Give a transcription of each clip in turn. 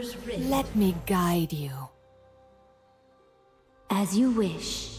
Baldur's Rift. Let me guide you. As you wish.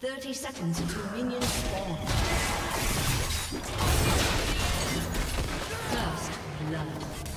30 seconds until minions spawn. First blood.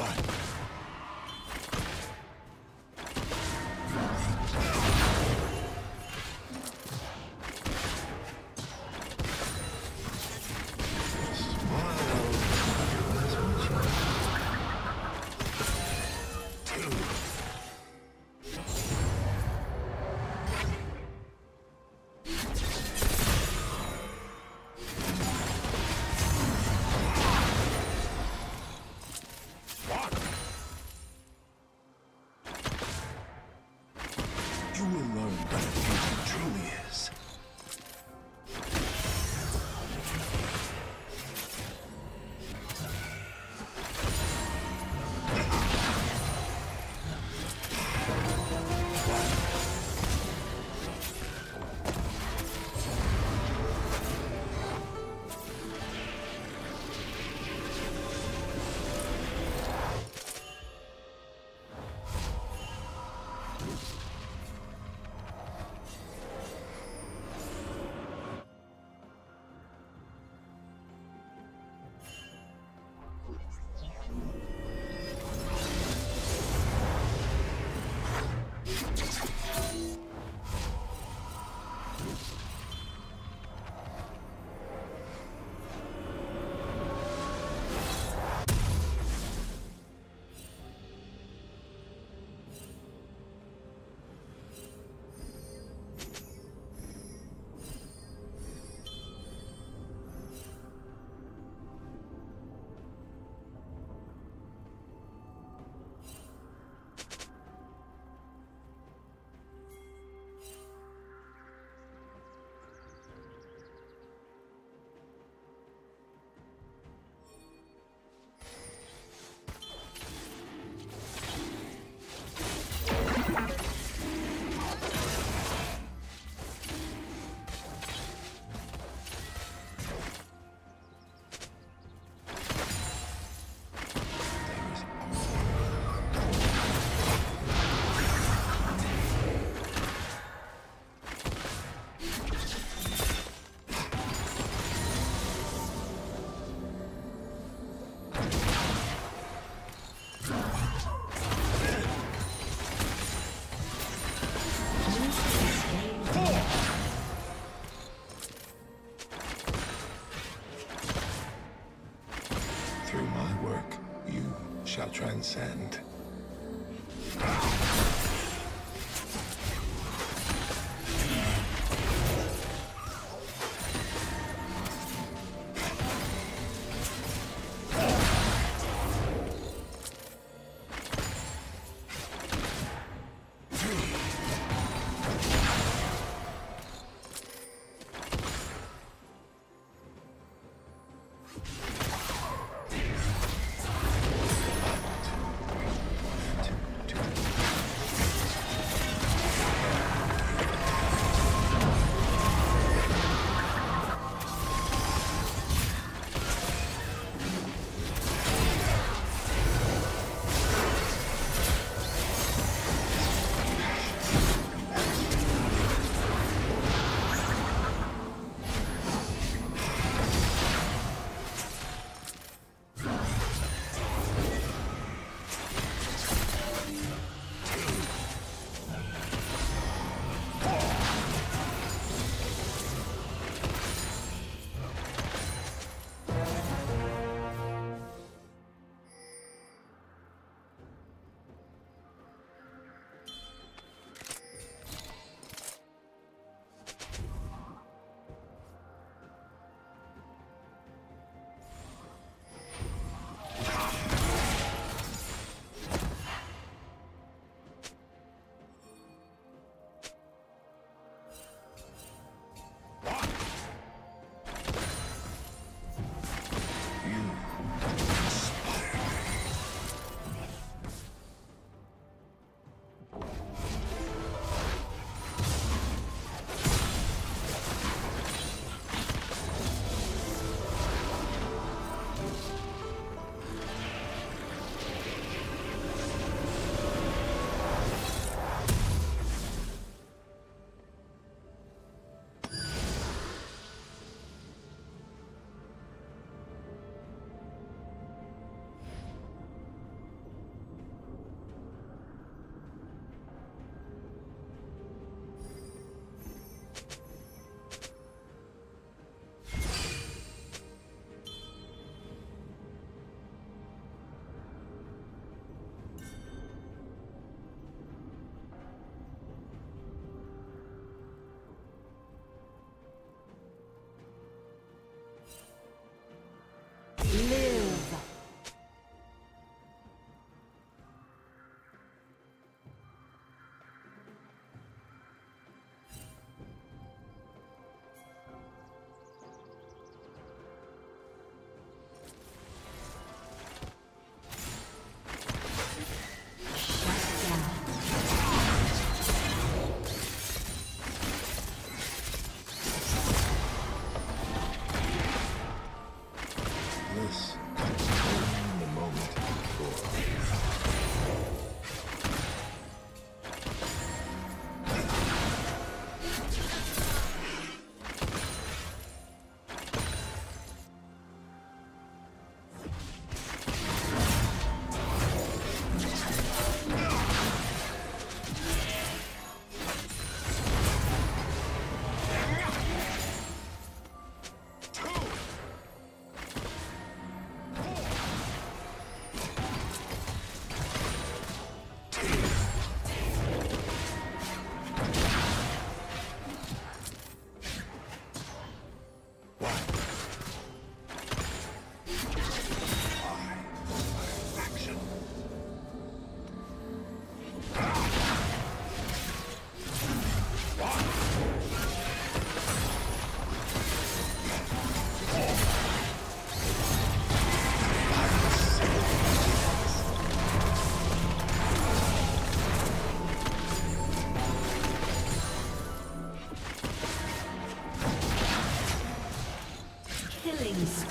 One. Shall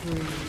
Hmm.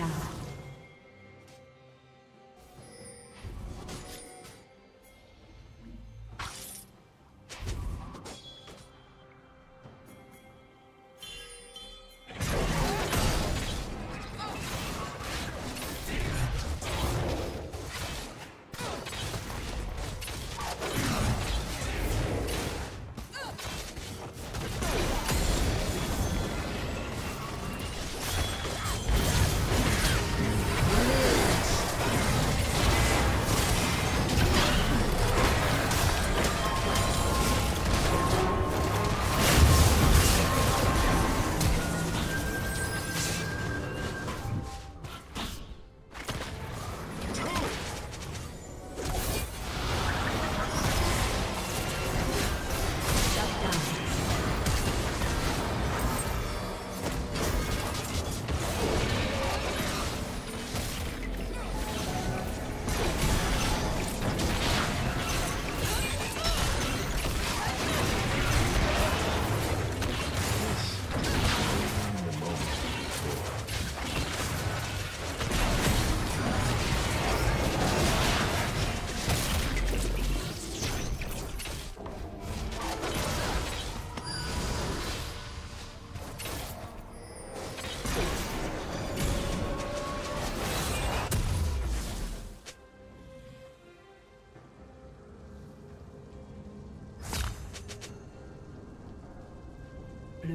down.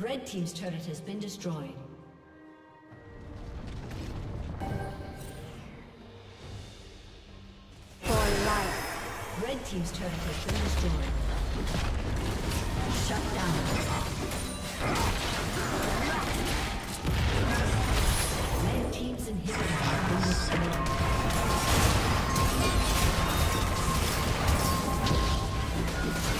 Red Team's turret has been destroyed. For life. Red Team's turret has been destroyed. Shut down. Red Team's inhibitor has been destroyed. Thank you.